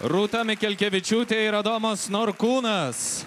rūta mikelkevičiūtė ir adomas norkūnas.